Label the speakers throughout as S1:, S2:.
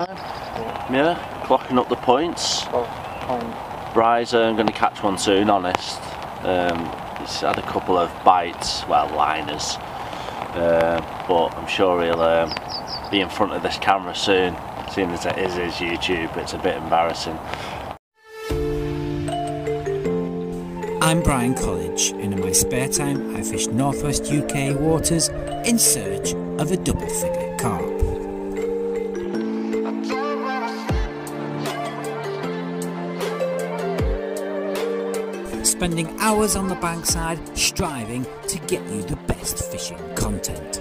S1: Yeah, clocking up the points. Bry's uh, going to catch one soon, honest. Um, he's had a couple of bites, well, liners. Uh, but I'm sure he'll um, be in front of this camera soon, seeing as it is his YouTube. It's a bit embarrassing.
S2: I'm Brian College, and in my spare time, I fish northwest UK waters in search of a double figure carp. Spending hours on the bankside striving to get you the best fishing content.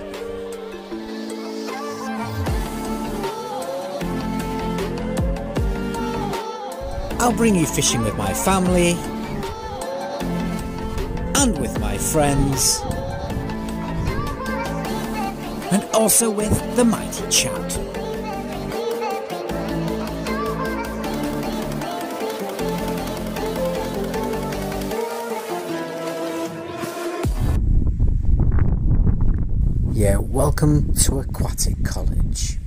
S2: I'll bring you fishing with my family, and with my friends, and also with the mighty Chad. Welcome to Aquatic
S3: Colledge.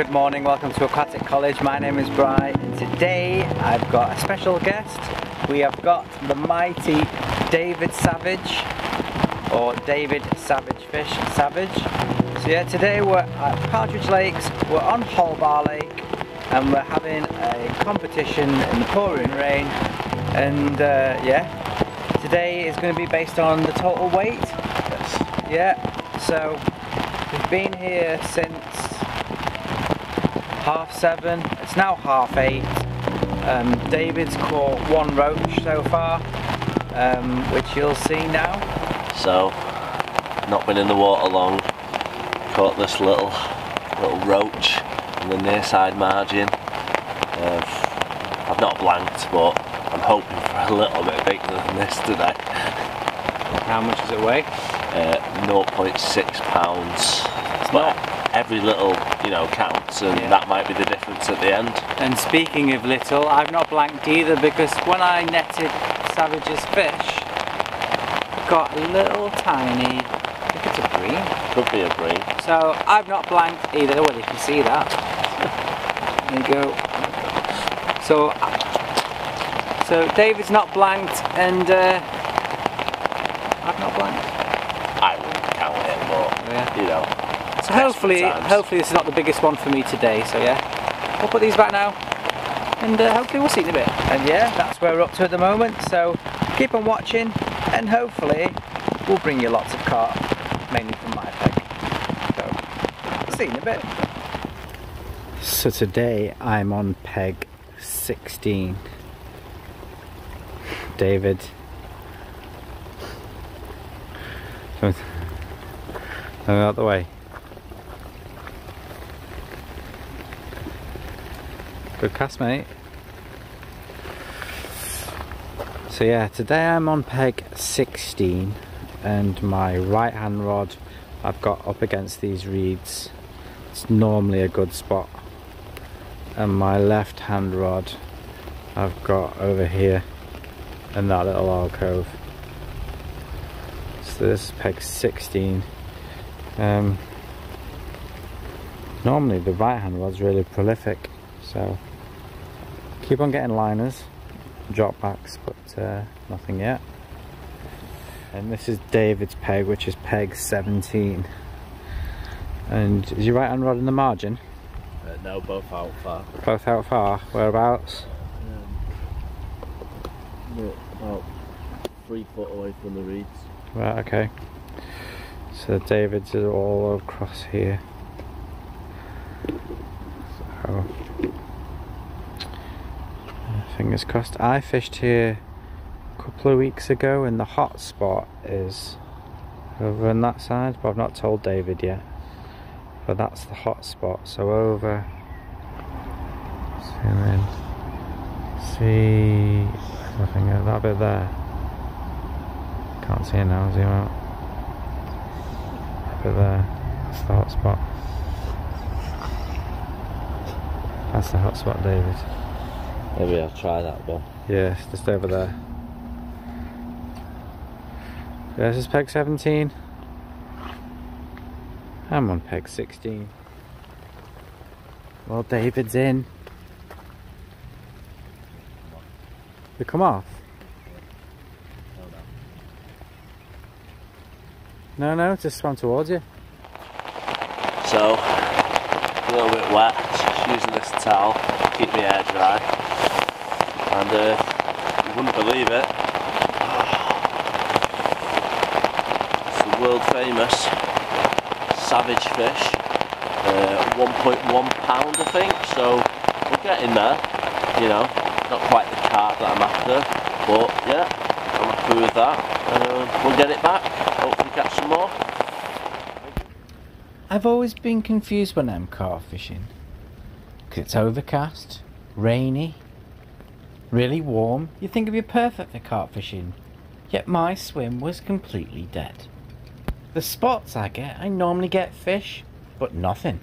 S3: Good morning, welcome to Aquatic Colledge. My name is Bry, and today I've got a special guest. We have got the mighty David Savage, or David Savage Fish Savage. So, yeah, today we're at Partridge Lakes, we're on Holbar Lake, and we're having a competition in the pouring rain. And, uh, yeah, today is going to be based on the total weight.
S1: Yes.
S3: Yeah, so we've been here since half seven. It's now half eight. Um, David's caught one roach so far, um, which you'll see now.
S1: So, not been in the water long. Caught this little little roach on the near side margin. Uh, I've not blanked, but I'm hoping for a little bit bigger than this today.
S3: How much does it weigh?
S1: Uh, 0.6 pounds. But every little, you know, counts, and
S3: Yeah.
S1: that might be the difference at the end.
S3: And speaking of little, I've not blanked either because when I netted Savage's fish, I got a little tiny, I think it's a bream.
S1: Could be a bream.
S3: So I've not blanked either. Well, you can see that. There you go. So, so David's not blanked, and uh, I've not blanked.
S1: I wouldn't count it, but
S3: Yeah.
S1: you know.
S3: So hopefully,
S1: times.
S3: hopefully this is not the biggest one for me today. So yeah, we'll put these back now, and uh, hopefully we'll see in a bit. And yeah, that's where we're up to at the moment. So keep on watching, and hopefully we'll bring you lots of carp, mainly from my peg. So see in a bit. So today I'm on peg 16. David. Move out the way. Good cast, mate. So yeah, today I'm on peg 16 and my right hand rod I've got up against these reeds. It's normally a good spot. And my left hand rod I've got over here in that little alcove. So this is peg 16. Um, normally the right hand rod's really prolific, so keep on getting liners, drop backs, but uh, nothing yet. And this is David's peg, which is peg 17. And is your right hand rod in the margin?
S1: Uh, no, both out far.
S3: Both out far. Whereabouts?
S1: About three foot away from the reeds.
S3: Right, okay. So David's all across here. So fingers crossed. I fished here a couple of weeks ago and the hot spot is over on that side, but I've not told David yet. But that's the hot spot. So over zoom in. See I think that bit there. Can't see it now, zoom out. That bit there. That's the hot spot. That's the hot spot, David.
S1: Maybe I'll try that one.
S3: Yes, just over there. This is peg 17. I'm on peg 16. Well, David's in. They come off? No, no, just swam towards you.
S1: So, a little bit wet, just using this towel to keep my hair dry. And uh, you wouldn't believe it, it's the world famous savage fish. Uh, 1.1 pound I think, so we're getting there, you know, not quite the carp that I'm after, but yeah, I'm happy with that. Uh, we'll get it back, hopefully catch some more.
S2: I've always been confused when I'm carp fishing. Because it's overcast, rainy, really warm. you'd think it'd be perfect for carp fishing. Yet my swim was completely dead. The spots I get, I normally get fish, but nothing.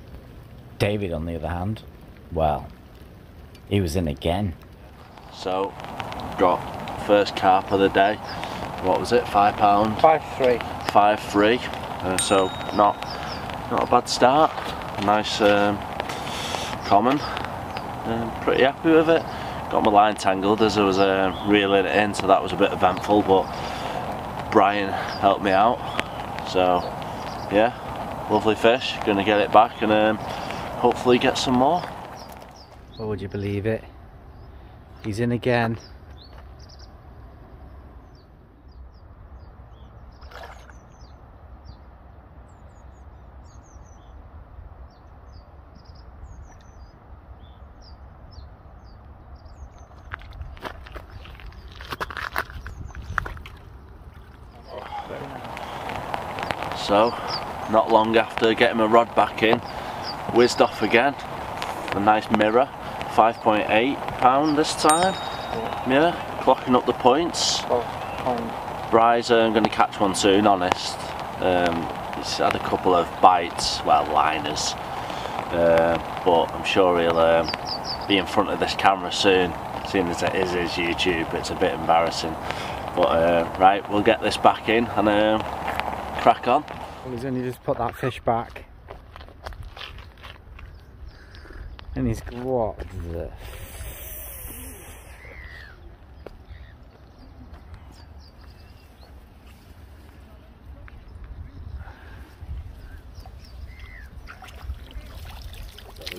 S2: David, on the other hand, well, he was in again.
S1: So, got first carp of the day. What was it? Five pound.
S3: Five three.
S1: Five three. Uh, so not not a bad start. Nice um, common. Um, pretty happy with it. Got my line tangled as I was uh, reeling it in, so that was a bit eventful. But Brian helped me out. So yeah, lovely fish. Gonna get it back and um, hopefully get some more.
S3: Well, would you believe it? He's in again.
S1: So, not long after getting my rod back in, whizzed off again. A nice mirror, 5.8 pound this time. Mirror, clocking up the points. Bry's, I'm going to catch one soon, honest. Um, he's had a couple of bites, well, liners. Uh, but I'm sure he'll um, be in front of this camera soon, seeing as it is his YouTube. It's a bit embarrassing. But uh, right, we'll get this back in and um, crack on.
S3: Well, he's only just put that fish back. And he's what the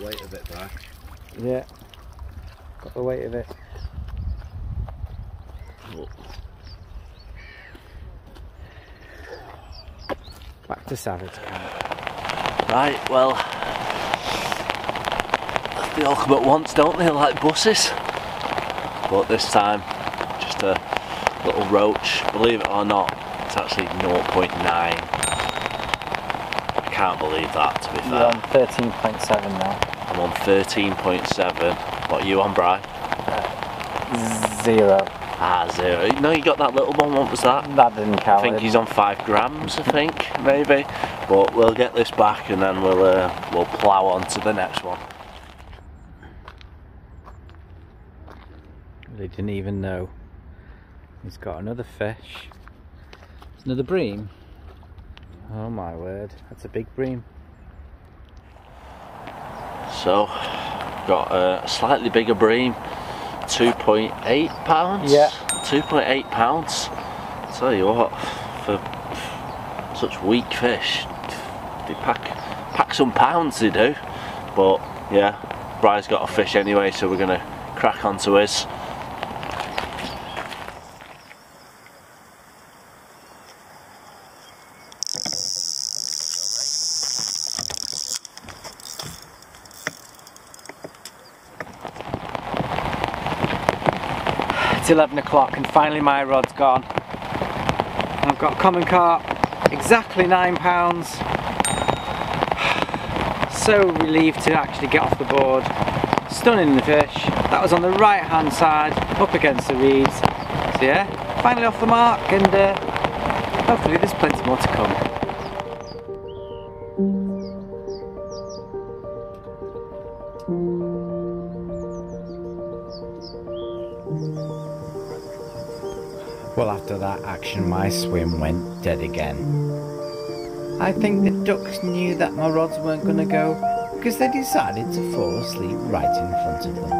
S1: weight of it back.
S3: yeah. Got the weight of it. To Savage Camp.
S1: Right, well, they all come at once, don't they, like buses? But this time, just a little roach. Believe it or not, it's actually 0.9. I can't believe that, to be fair.
S3: You're on 13.7 now.
S1: I'm on 13.7. What are you on, Bry?
S3: Zero.
S1: Ah, zero. No, you got that little one, what was that?
S3: That didn't count.
S1: I think he's on five grams, I think, maybe. But we'll get this back and then we'll uh, we'll plough on to the next one.
S3: They didn't even know. He's got another fish. It's Another bream. Oh my word, that's a big bream.
S1: So, got a slightly bigger bream, 2.8 pounds.
S3: Yeah.
S1: 2.8 pounds. Tell you what, for such weak fish, they pack pack some pounds. They do, but yeah, Brian's got a fish anyway, so we're gonna crack onto his.
S3: It's 11 o'clock and finally my rod's gone. I've got common carp, exactly nine pounds. So relieved to actually get off the board. Stunning the fish. That was on the right hand side, up against the reeds. So yeah, finally off the mark and uh, hopefully there's plenty more to come.
S2: After my swim went dead again. I think the ducks knew that my rods weren't going to go because they decided to fall asleep right in front of them.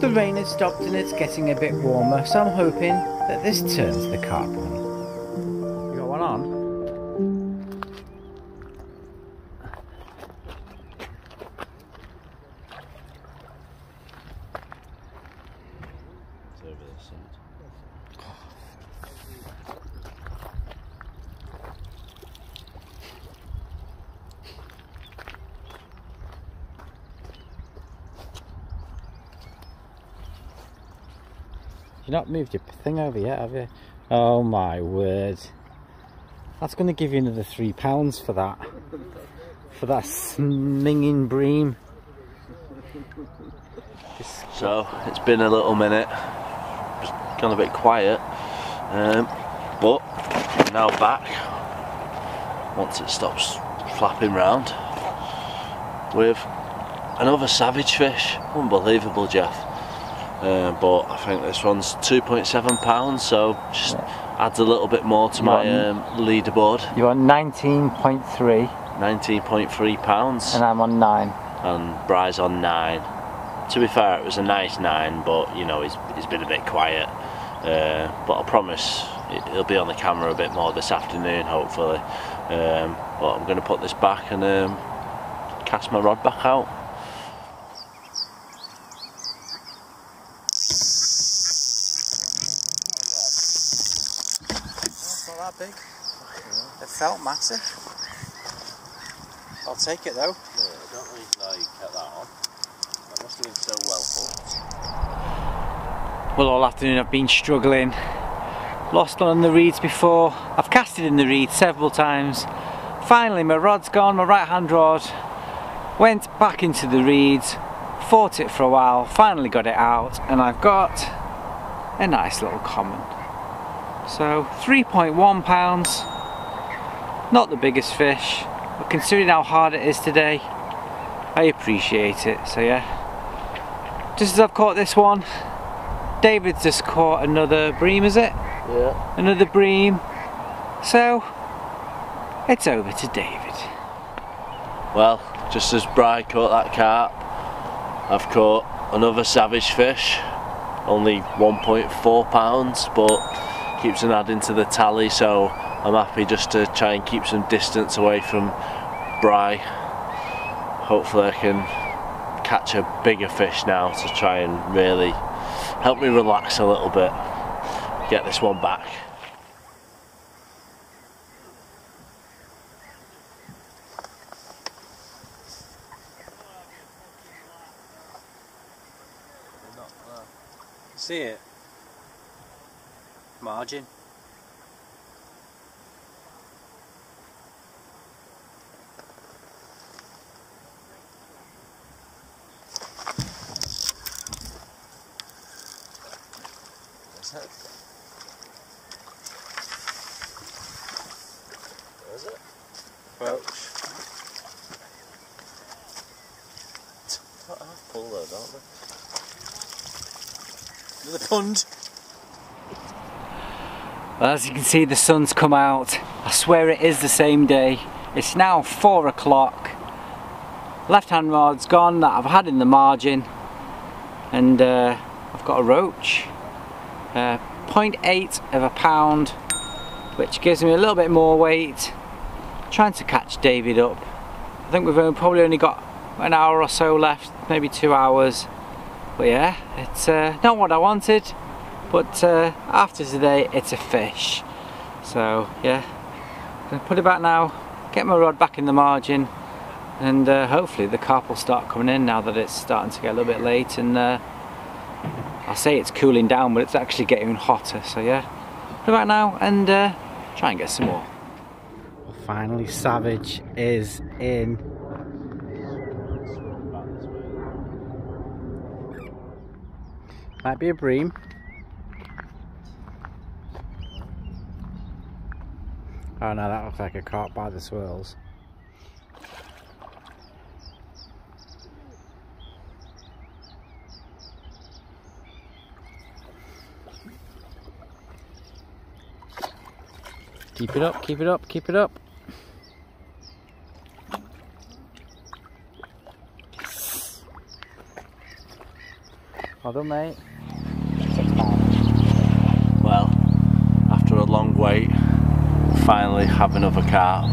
S2: The rain has stopped and it's getting a bit warmer, so I'm hoping that this turns the carp on. You've not moved your thing over yet, have you? Oh my word. That's going to give you another three pounds for that. For that sminging bream.
S1: So it's been a little minute, it's gone a bit quiet, um, but now back once it stops flapping round with another savage fish. Unbelievable, Jeff. Uh, but I think this one's 2.7 pounds, so just adds a little bit more to my
S3: Yeah.
S1: um, leaderboard.
S3: You're on 19.3
S1: 19.3 pounds,
S3: and I'm on 9.
S1: and Bry's on nine. To be fair, it was a nice nine, but you know he's he's been a bit quiet. Uh, but I promise it, he'll be on the camera a bit more this afternoon, hopefully. Um, but I'm going to put this back and um, cast my rod back out.
S3: Not that big. It felt massive. I'll take it though.
S1: I don't really know you kept that on. That must have been so well hooked.
S3: Well, all afternoon I've been struggling. Lost on the reeds before. I've casted in the reeds several times. Finally, my rod's gone, my right hand rod. Went back into the reeds, fought it for a while, finally got it out, and I've got a nice little common. So, 3.1 pounds. Not the biggest fish, but considering how hard it is today, I appreciate it. So, yeah. Just as I've caught this one, David's just caught another bream, is it?
S1: Yeah.
S3: Another bream. So, it's over to David.
S1: Well, just as Bry caught that carp, I've caught another savage fish, only 1.4 pounds, but keeps on adding to the tally, so I'm happy just to try and keep some distance away from Bry. Hopefully I can catch a bigger fish now to try and really help me relax a little bit, get this one back.
S3: See it? Margin.
S1: Is it?
S3: Well,
S1: Pull though, don't they?
S3: another pond. Well, as you can see, the sun's come out. I swear it is the same day. It's now four o'clock. Left hand rod's gone that I've had in the margin, and uh, I've got a roach. Uh, 0.8 of a pound, which gives me a little bit more weight. Trying to catch David up. I think we've only, probably only got an hour or so left, maybe two hours. But yeah, it's uh, not what I wanted, but uh, after today, it's a fish. So yeah, gonna put it back now, get my rod back in the margin, and uh, hopefully the carp will start coming in now that it's starting to get a little bit late, and uh, I say it's cooling down, but it's actually getting hotter. So yeah, put it back now and uh, try and get some more.
S2: Finally, Savage is in. Might be a bream. Oh no, that looks like a carp by the swirls. Keep it up, keep it up, keep it up. Well done, mate.
S1: Well, after a long wait, finally have another carp.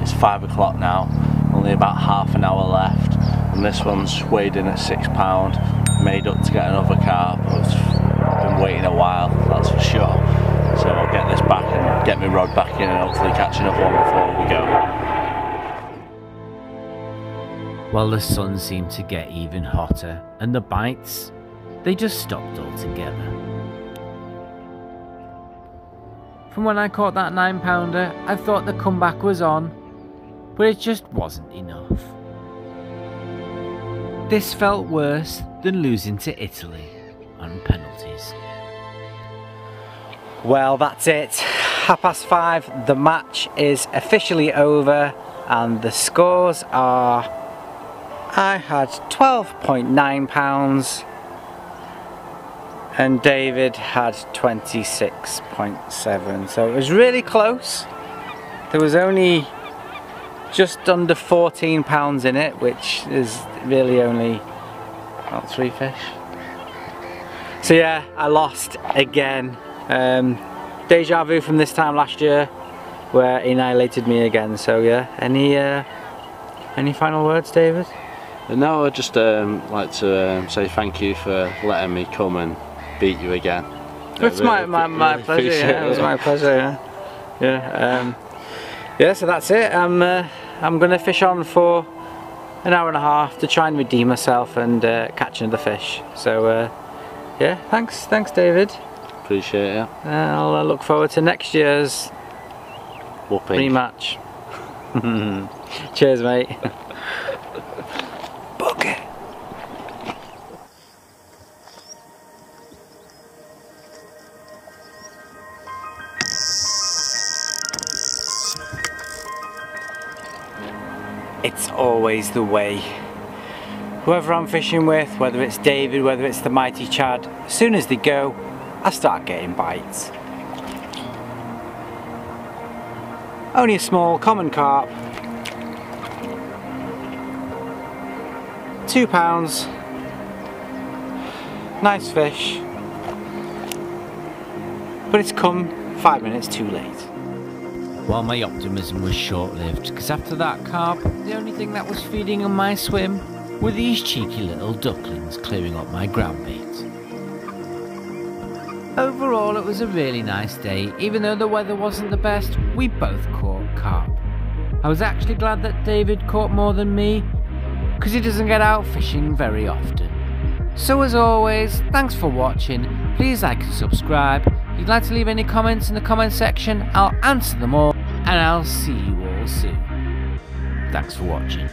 S1: It's five o'clock now, only about half an hour left, and this one's weighed in at six pound. Made up to get another carp. I've been waiting a while, that's for sure. So I'll get this back and get my rod back in, and hopefully catch another one before we go.
S2: Well, the sun seemed to get even hotter, and the bites, they just stopped altogether. From when I caught that 9 pounder, I thought the comeback was on, but it just wasn't enough. This felt worse than losing to Italy on penalties.
S3: Well, that's it. Half past five. The match is officially over, and the scores are I had 12.9 pounds and David had 26.7 so it was really close there was only just under 14 pounds in it which is really only about three fish so yeah I lost again um, deja vu from this time last year where he annihilated me again so yeah any uh, any final words David
S1: No, I'd just um, like to um, say thank you for letting me come and beat you again.
S3: It's my, my, my
S1: really
S3: pleasure, yeah, it was my pleasure, yeah. Yeah, um, yeah so that's it. I'm, uh, I'm going to fish on for an hour and a half to try and redeem myself and uh, catch another fish. So, uh, yeah, thanks, thanks David.
S1: Appreciate it.
S3: I'll uh, look forward to next year's
S1: Whooping.
S3: rematch. Cheers, mate. Book it. It's always the way. Whoever I'm fishing with, whether it's David, whether it's the mighty Chad, as soon as they go, I start getting bites. Only a small common carp. Two pounds. Nice fish. But it's come five minutes too late.
S2: Well, my optimism was short lived, because after that carp, the only thing that was feeding on my swim were these cheeky little ducklings clearing up my ground bait. It was a really nice day, even though the weather wasn't the best, we both caught carp. I was actually glad that David caught more than me, because he doesn't get out fishing very often. So as always, thanks for watching, please like and subscribe. If you'd like to leave any comments in the comment section, I'll answer them all, and I'll see you all soon. Thanks for watching.